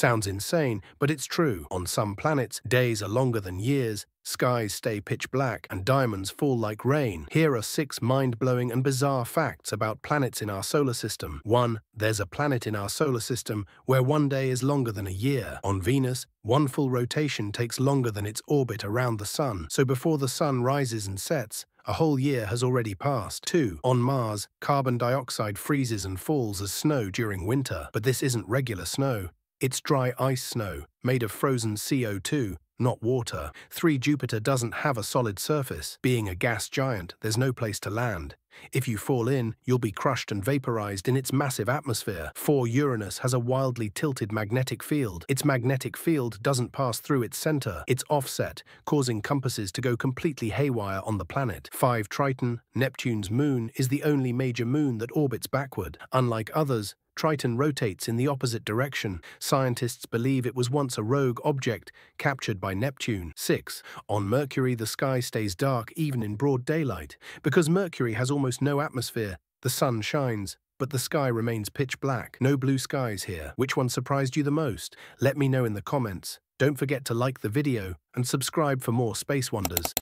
Sounds insane, but it's true. On some planets, days are longer than years, skies stay pitch black, and diamonds fall like rain. Here are six mind-blowing and bizarre facts about planets in our solar system. 1. There's a planet in our solar system where one day is longer than a year. On Venus, one full rotation takes longer than its orbit around the Sun, so before the Sun rises and sets, a whole year has already passed. 2. On Mars, carbon dioxide freezes and falls as snow during winter, but this isn't regular snow. It's dry ice snow, made of frozen CO2, not water. 3. Jupiter doesn't have a solid surface. Being a gas giant, there's no place to land. If you fall in, you'll be crushed and vaporized in its massive atmosphere. 4. Uranus has a wildly tilted magnetic field. Its magnetic field doesn't pass through its center. It's offset, causing compasses to go completely haywire on the planet. 5. Triton, Neptune's moon, is the only major moon that orbits backward. Unlike others, Triton rotates in the opposite direction. Scientists believe it was once a rogue object captured by Neptune. 6. On Mercury, the sky stays dark even in broad daylight. Because Mercury has almost no atmosphere, the sun shines, but the sky remains pitch black. No blue skies here. Which one surprised you the most? Let me know in the comments. Don't forget to like the video and subscribe for more Space Wonders.